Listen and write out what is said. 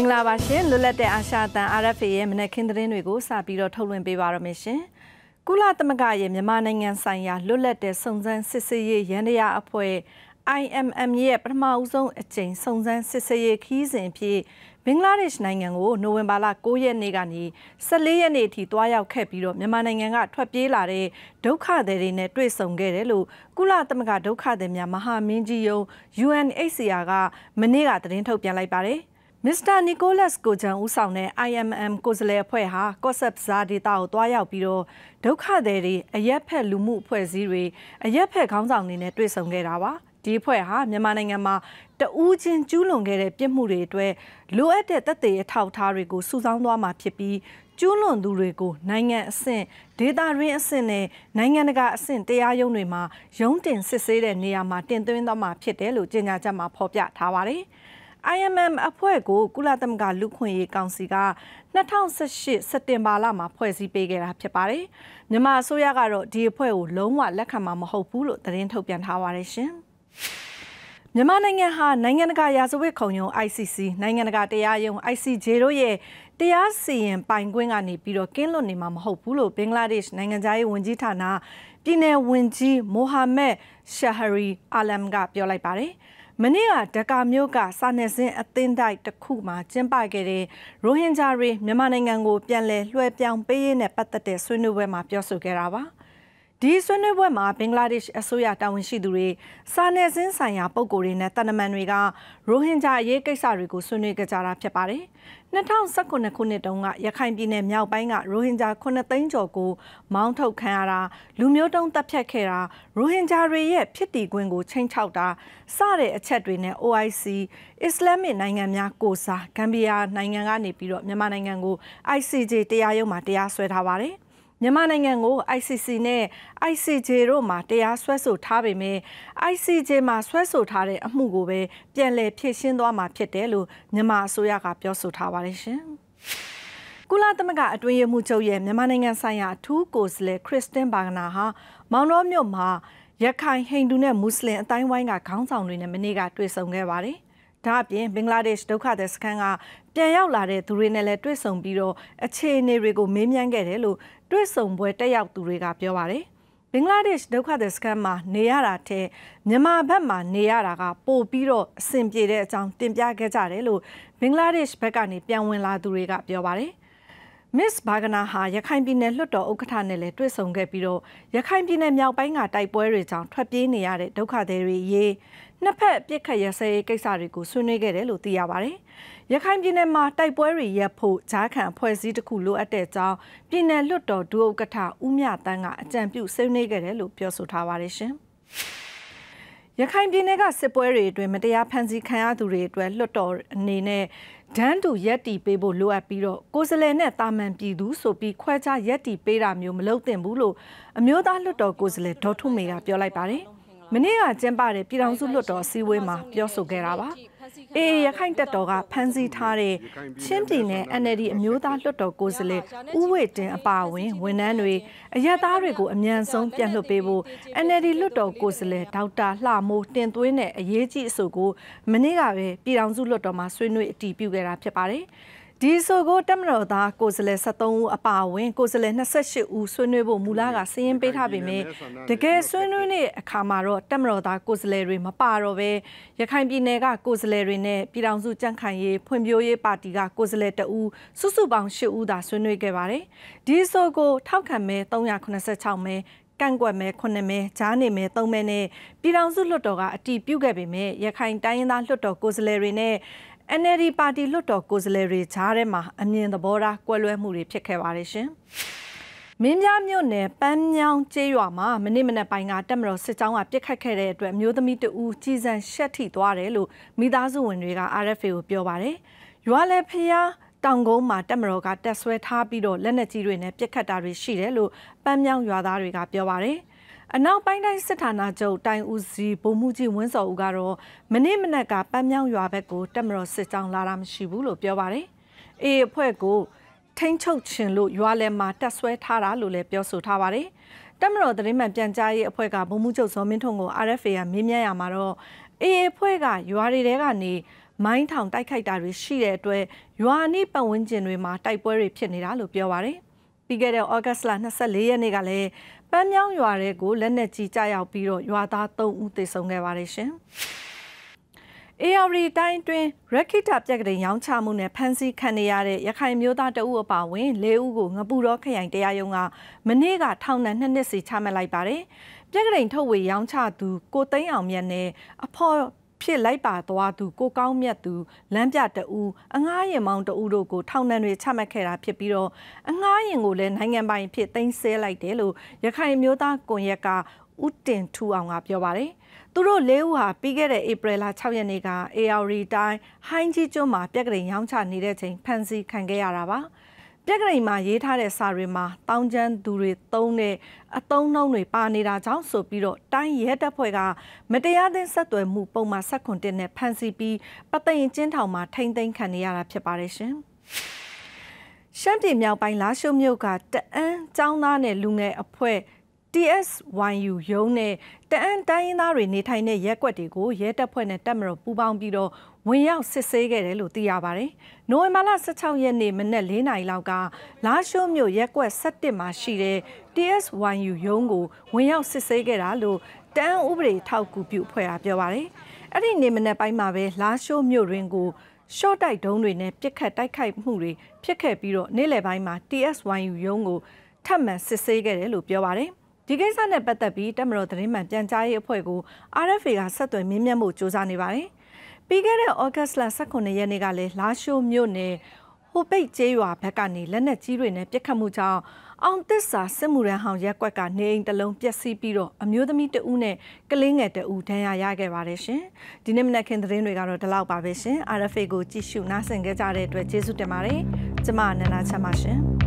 င်္ဂလာပါရှင်လွတ်လပ်တဲ့အာရှအသံ RFA ရဲ့မနက်ခင်းသတင်းတွေကိုစပြီးတော့ထုတ်လွှင့်ပေးပါရမရှင်ကုလသမဂ္ဂရဲ့မြန်မာနိုင်ငံဆိုင်ရာလွတ်လပ်တဲ့စုံစမ်းစစ်ဆေးရေးရန်တရားအဖွဲ့ IMM ရဲ့ပထမဦးဆုံးအကြိမ်စုံစမ်းစစ်ဆေးရေးခီးစဉ်ဖြစ်ဘင်္ဂလားဒေ့ရှ်နိုင်ငံကိုနိုဝင်ဘာလ9ရက်နေ့ကနေ14ရက်နေ့အထိတွားရောက်ခဲ့ပြီးတော့မြန်မာနိုင်ငံကထွက်ပြေးလာတဲ့ဒုက္ခသည်တွေနဲ့တွေ့ဆုံခဲ့တယ်လို့ကုလသမဂ္ဂဒုက္ခသည်များမဟာမင်းကြီးယုံ UNHCR ကမနေ့ကသတင်းထုတ်ပြန်လိုက်ပါတယ် မစ္စတာနီကိုလတ်ကိုဂျန်ဦးဆောင်တဲ့ IMM ကိုယ်စားလှယ်အဖွဲ့ဟာကော့ဆက်ဇာဒေတာကိုတွားရောက်ပြီးတော့ဒုက္ခသည်တွေအရက်ဖက်လူမှုအဖွဲ့အစည်းတွေအရက်ဖက်ခေါင်းဆောင်တွေနဲ့တွေ့ဆုံခဲ့တာပါဒီအဖွဲ့ဟာမြန်မာနိုင်ငံမှာတဦးချင်းကျူးလွန်ခဲ့တဲ့ပြစ်မှုတွေအတွက်လိုအပ်တဲ့တပ်တွေအထောက်အထားတွေကိုစုဆောင်းသွားမှာဖြစ်ပြီးကျူးလွန်သူတွေကိုနိုင်ငံအဆင့်ဒေတာရင်းအဆင့်နဲ့နိုင်ငံတကာအဆင့်တရားရုံးတွေမှာရုံးတင်စစ်ဆေးတဲ့နေရာမှာတင်သွင်းသွားမှာဖြစ်တယ်လို့ကြေညာချက်မှာဖော်ပြထားပါတယ်။ IMM အဖွဲ့ကိုကုလသမဂ္ဂလူခွင့်ရေးကောင်စီက2018စက်တင်ဘာလမှာဖွဲ့စည်းပေးခဲ့တာဖြစ်ပါတယ်။မြန်မာအစိုးရကတော့ဒီအဖွဲ့ကိုလုံးဝလက်ခံမှာမဟုတ်ဘူးလို့သတင်းထုတ်ပြန်ထားပါတယ်ရှင်။မြန်မာနိုင်ငံဟာနိုင်ငံတကာရာဇဝတ်ခုံရုံး ICC နိုင်ငံတကာတရားရုံး ICJ တို့ရဲ့တရားစီရင်ပိုင်ခွင့်ကနေပြီးတော့ကင်းလွတ်နေမှာမဟုတ်ဘူးလို့ဘင်္ဂလားဒေ့ရှ်နိုင်ငံသားရေးဝန်ကြီးဌာနပြည်내ဝန်ကြီးမိုဟာမက်ရှာဟရီအာလမ်ကပြောလိုက်ပါတယ်။ မနေ့ကဒကာမြို့ကစာနယ်ဇင်းအသင်းတိုက်တစ်ခုမှာကျင်းပခဲ့တဲ့ရိုဟင်ဂျာတွေမြန်မာနိုင်ငံကိုပြန်လည်လွှဲပြောင်းပေးရေးနဲ့ပတ်သက်တဲ့ဆွေးနွေးပွဲမှာပြောဆိုခဲ့တာပါ ဒီဆွေးနွေးပွဲမှာဘင်္ဂလားဒေ့ရှ်အစိုးရတာဝန်ရှိသူတွေစာနယ်ဇင်းဆိုင်ရာပုဂ္ဂိုလ်တွေနဲ့တန်တမန်တွေကရိုဟင်ဂျာအရေးကိစ္စတွေကိုဆွေးနွေးကြတာဖြစ်ပါတယ်2019ခုနှစ်တုန်းကရခိုင်ပြည်နယ်မြောက်ပိုင်းကရိုဟင်ဂျာ9သိန်းကျော်ကိုမောင်းထုတ်ခံရတာလူမျိုးတုံးတပ်ဖြတ်ခဲ့တာရိုဟင်ဂျာတွေရဲ့ဖြစ်တည်ခွင့်ကိုချိန်ချောက်တာစတဲ့အချက်တွေနဲ့ OIC အစ္စလာမစ်နိုင်ငံများကိုစားဂမ်ဘီယာနိုင်ငံကနေပြီးတော့မြန်မာနိုင်ငံကို ICJ တရားရုံးမှာတရားစွဲထားပါတယ်။ မြန်မာနိုင်ငံကို ICC နဲ့ ICJ တို့မှာတရားစွဲဆိုထားပေမဲ့ ICJ မှာဆွဲဆိုထားတဲ့အမှုကိုပဲပြန်လည်ဖြေရှင်းသွားမှာဖြစ်တယ်လို့မြန်မာအစိုးရကပြောဆိုထားပါတယ်ရှင်။ကုလသမဂ္ဂအတွင်းရေးမှူးချုပ်ရဲ့မြန်မာနိုင်ငံဆိုင်ရာအထူးကိုယ်စားလှယ်ခရစ်စတင်ဘာဂနာဟာမောင်တော်မြို့မှာရခိုင်ဟိန္ဒူနဲ့မွတ်စလင်အတိုင်းဝိုင်းကခေါင်းဆောင်တွေနဲ့မနေ့ကတွေ့ဆုံခဲ့ပါတယ်။ ဒါအပြင်ဘင်္ဂလားဒေ့ရှ်ဒုက္ခသည်စခန်းကပြန်ရောက်လာတဲ့သူတွေနဲ့လည်းတွေ့ဆုံပြီးတော့အခြေအနေတွေကိုမေးမြန်းခဲ့တယ်လို့တွေ့ဆုံပွဲတက်ရောက်သူတွေကပြောပါတယ်ဘင်္ဂလားဒေ့ရှ်ဒုက္ခသည်စခန်းမှာနေရတာတဲ့မြန်မာဘက်မှာနေရတာကပို့ပြီးတော့အဆင်ပြေတဲ့အကြောင်းတင်ပြခဲ့ကြတယ်လို့ဘင်္ဂလားဒေ့ရှ်ဘက်ကနေပြန်ဝင်လာသူတွေကပြောပါတယ် မစ်ဘာဂနာဟာရခိုင်ပြည်နယ်လွှတ်တော်ဥက္ကဋ္ဌနဲ့လည်းတွေ့ဆုံခဲ့ပြီးတော့ရခိုင်ပြည်နယ်မြောက်ပိုင်းကတိုက်ပွဲတွေကြောင့်ထွက်ပြေးနေရတဲ့ဒုက္ခသည်တွေရေးနှစ်ဖက်ပြစ်ခတ်ရစဲကိစ္စတွေကိုဆွေးနွေးခဲ့တယ်လို့သိရပါတယ်။ရခိုင်ပြည်နယ်မှာတိုက်ပွဲတွေရပ်ဖို့ဂျားခံဖွဲ့စည်းတစ်ခုလိုအပ်တဲ့အကြောင်းပြည်နယ်လွှတ်တော်ဒုဥက္ကဋ္ဌဦးမြတန်းကအကြံပြုဆွေးနွေးခဲ့တယ်လို့ပြောဆိုထားပါတယ်ရှင်။ ရခိုင်ပြည်နယ်ကစစ်ပွဲတွေအတွင်းမတရားဖမ်းဆီးခံရသူတွေအတွက်လွှတ်တော်အနေနဲ့ဒန်းတူရက်တီပေးဖို့လိုအပ်ပြီးတော့ကိုယ်စလဲနဲ့တာမန်ပြည်သူဆိုပြီးခွဲခြားရက်တီပေးတာမျိုးမလုပ်သင့်ဘူးလို့အမျိုးသားလွှတ်တော်ကိုယ်စလဲဒေါ်ထုမေကပြောလိုက်ပါတယ်။မနေ့ကကျင်းပတဲ့ပြည်ထောင်စုလွှတ်တော်အစည်းအဝေးမှာပြောဆိုခဲ့တာပါ အေးရခိုင်တပ်တော်ကဖမ်းဆီးထားတဲ့ချင်းပြည်နယ် NLD အမျိုးသားလွှတ်တော်ကိုယ်စားလှယ်ဦးဝေတင်အပါအဝင်ဝန်ထမ်းတွေအရက်သားတွေကိုအ мян ဆုံးပြန်လွှတ်ပေးဖို့ NLD လွှတ်တော်ကိုယ်စားလှယ်ဒေါက်တာလှမိုးတင်သွင်းတဲ့အရေးကြီးအဆိုကိုမနေ့ကပဲပြည်ထောင်စုလွှတ်တော်မှာဆွေးနွေးအတည်ပြုခဲ့တာဖြစ်ပါတယ်။ ဒီဆိုကိုတက်မတော်သားကိုယ်စားလှယ်73ဦးအပါအဝင်ကိုယ်စားလှယ်28ဦးဆွေးနွေးဖို့မူလကစည်ရင်ပေးထားပေမဲ့တကယ်ဆွေးနွေးတဲ့အခါမှာတော့တက်မတော်သားကိုယ်စားလှယ်တွေမပါတော့ပဲရခိုင်ပြည်နယ်ကကိုယ်စားလှယ်တွေနဲ့ပြည်ထောင်စုကြံ့ခိုင်ရေးဖွံ့ဖြိုးရေးပါတီကကိုယ်စားလှယ်တဦးစုစုပေါင်း8ဦးသာဆွေးနွေးခဲ့ပါတယ်ဒီဆိုကိုထောက်ခံမဲ386မဲကန့်ကွက်မဲ9မဲဂျားနေမဲ3မဲနဲ့ပြည်ထောင်စုလွှတ်တော်ကအတီးပြုတ်ခဲ့ပေမဲ့ရခိုင်တိုင်းရင်းသားလွှတ်တော်ကိုယ်စားလှယ်တွေနဲ့ NLD ပါတီလွှတ်တော်ကိုယ်စားလှယ်တွေကြားထဲမှာအမြင်သဘောထားကွဲလွဲမှုတွေဖြစ်ခဲ့ပါတယ်ရှင်။မင်းပြမြို့နယ်ပန်းမြောင်းကျေးရွာမှာမနေ့မနက်ပိုင်းကတက်မတော်စစ်ကြောင်းကပြစ်ခတ်ခဲ့တဲ့အတွက်မျိုးသမီးတဦးကြီးစံရှက်ထိသွားတယ်လို့မိသားစုဝင်တွေက RFA ကိုပြောပါတယ်။ရွာလည်းဖျားတောင်ကုန်းမှာတက်မတော်ကတက်ဆွဲထားပြီးတော့လက်နက်ကြီးတွေနဲ့ပြစ်ခတ်တာတွေရှိတယ်လို့ပန်းမြောင်းရွာသားတွေကပြောပါတယ်။ အနောက်ပိုင်းတိုင်းစစ်ဌာနချုပ်တိုင်ဦးစီဗိုလ်မှူးကြီးဝင်းစော်ဦးကတော့မနေ့မနက်ကပန်းမြောင်းရွာဘက်ကိုတက်မတော်စစ်ကြောင်းလာတာမရှိဘူးလို့ပြောပါတယ်။အေးအဖွဲ့ကိုထိန်းချုပ်ခြင်းလို့ရွာလယ်မှာတက်ဆွဲထားတာလို့လည်းပြောဆိုထားပါတယ်။တက်မတော်သတင်းမှန်ပြန်ကြားရေးအဖွဲ့ကဗိုလ်မှူးချုပ်ဇော်မင်းထွန်းကို RFA ကမေးမြန်းရမှာတော့အေးအဖွဲ့ကရွာတွေထဲကနေမိုင်းထောင်တိုက်ခိုက်တာတွေရှိတဲ့အတွက်ရွာနီးပတ်ဝန်းကျင်တွေမှာတိုက်ပွဲတွေဖြစ်နေတာလို့ပြောပါရယ်ပြီးခဲ့တဲ့ဩဂတ်စ်လ24ရက်နေ့ကလည်း ပန်းမြောင်းရွာတွေကိုလက်နက်ကြီးကြားရောက်ပြီးတော့ရွာသား3ဦးသေဆုံးခဲ့ပါတယ်ရှင်။ AR တိုင်းတွင်ရခိတာပြက်ကလေးရောင်းချမှုနဲ့ဖမ်းဆီးခံနေရတဲ့ရခိုင်မျိုးသားတအုပ်အပါဝင်၄ဦးကိုငပူတော်ခရိုင်တရားရုံးကမနေ့ကထောင်ဒဏ်နှစ်နှစ်စီချမှတ်လိုက်ပါတယ်။ပြက်ကလေးထုတ်ဝေရောင်းချသူကိုသိန်းအောင်မြတ်နဲ့အဖော် ဖြစ်လိုက်ပါသွားသူကိုကောင်းမြတ်သူလမ်းပြတအူအငှားရင်မောင်တအူတို့ကိုထောင်ဒဏ်တွေချမှတ်ခဲ့တာဖြစ်ပြီးတော့အငှားရင်ကိုလည်းနိုင်ငံပိုင်ဖြစ်သိမ်းဆဲလိုက်တယ်လို့ရခိုင်မျိုးသားကွန်ရက်ကဦးတင်ထူအောင်ကပြောပါတယ်သူတို့လေးဦးဟာပြီးခဲ့တဲ့ဧပြီလ6ရက်နေ့က AR တိုင်းဟိုင်းကြီးကျွန်းမှာပြက်ကလေးရောင်းချနေတဲ့ချိန်ဖမ်းဆီးခံခဲ့ရတာပါ ပြက်ကလေးမှာရေးထားတဲ့စာတွေမှာတောင်းကျမ်းသူတွေသုံးတဲ့အတုံးနှုံးတွေပါနေတာကြောင့်ဆိုပြီးတော့တိုင်းရဲတပ်ဖွဲ့ကမတရားသင်းဆက်သွယ်မှုပုံမှန်ဆက်ခွန်တင်နဲ့ဖမ်းဆီးပြီးပသိမ်ကျင်းထောင်မှာထိမ့်သိမ်းခံနေရတာဖြစ်ပါတယ်ရှင်ရှမ်းပြည်မြောက်ပိုင်းလာရှုမြို့ကတအန်းចောင်းသားနဲ့လူငယ်အဖွဲ့ TSYU ရုံးနဲ့တအန်တိုင်းရင်းသားတွေနေထိုင်တဲ့ရက်ကွက်တွေကိုရဲတပ်ဖွဲ့နဲ့တပ်မတော်ပူးပေါင်းပြီးတော့ဝင်ရောက်စစ်ဆေးခဲ့တယ်လို့သိရပါတယ်။နိုဝင်ဘာလ16ရက်နေ့မနက်၄နာရီလောက်ကလာရှိုးမြို့ရက်ကွက်17မှာရှိတဲ့ TSYU ရုံးကိုဝင်ရောက်စစ်ဆေးခဲ့တာလို့တအန်ဥပဒေထောက်ကူပြုဖွဲ့ကပြောပါတယ်။အဲ့ဒီနေ့မနက်ပိုင်းမှာပဲလာရှိုးမြို့ရင်းကိုရှော့တိုက်ဒုံးတွေနဲ့ပြစ်ခတ်တိုက်ခိုက်မှုတွေဖြစ်ခဲ့ပြီးတော့နေ့လယ်ပိုင်းမှာ TSYU ရုံးကိုထပ်မံစစ်ဆေးခဲ့တယ်လို့ပြောပါတယ်။ ဒီကိစ္စနဲ့ပတ်သက်ပြီးတက်မတော်သတင်းမှန်ပြန်ကြားရေးအဖွဲ့ကို RFA ကဆက်သွယ်မင်းမြတ်မှုစ조사နေပါတယ်။ပြီးခဲ့တဲ့ဩဂတ်စ်လ18ရက်နေ့ကလည်းလာရှိုးမြို့နယ်ဟိုပိတ်ကျေးရွာဘက်ကနေလက်နက်ကြီးတွေနဲ့ပစ်ခတ်မှုကြောင့်အောင်သစ္စာစစ်မှုရန်ဟောင်ရက်ကွက်ကနေအိမ်တလုံးပျက်စီးပြီးတော့အမျိုးသမီးတဦးနဲ့ကလေးငယ်တဦးဒဏ်ရာရခဲ့ပါတယ်ရှင်။ဒီနေ့မနက်ခင်းသတင်းတွေကတော့ဒီလောက်ပါပဲရှင်။ RFA ကိုကြည့်ရှုနားဆင်ကြကြတဲ့အတွက်ကျေးဇူးတင်ပါတယ်။ကျမနန္ဒာချမ်းပါရှင်။